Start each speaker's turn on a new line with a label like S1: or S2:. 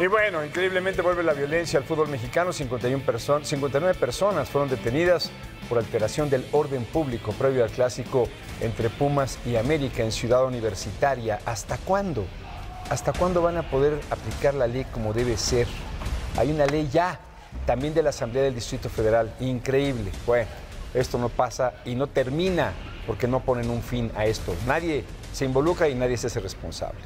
S1: Y bueno, increíblemente vuelve la violencia al fútbol mexicano. 51 perso 59 personas fueron detenidas por alteración del orden público previo al clásico entre Pumas y América en Ciudad Universitaria. ¿Hasta cuándo? ¿Hasta cuándo van a poder aplicar la ley como debe ser? Hay una ley ya, también de la Asamblea del Distrito Federal. Increíble. Bueno, esto no pasa y no termina porque no ponen un fin a esto. Nadie se involucra y nadie se hace responsable.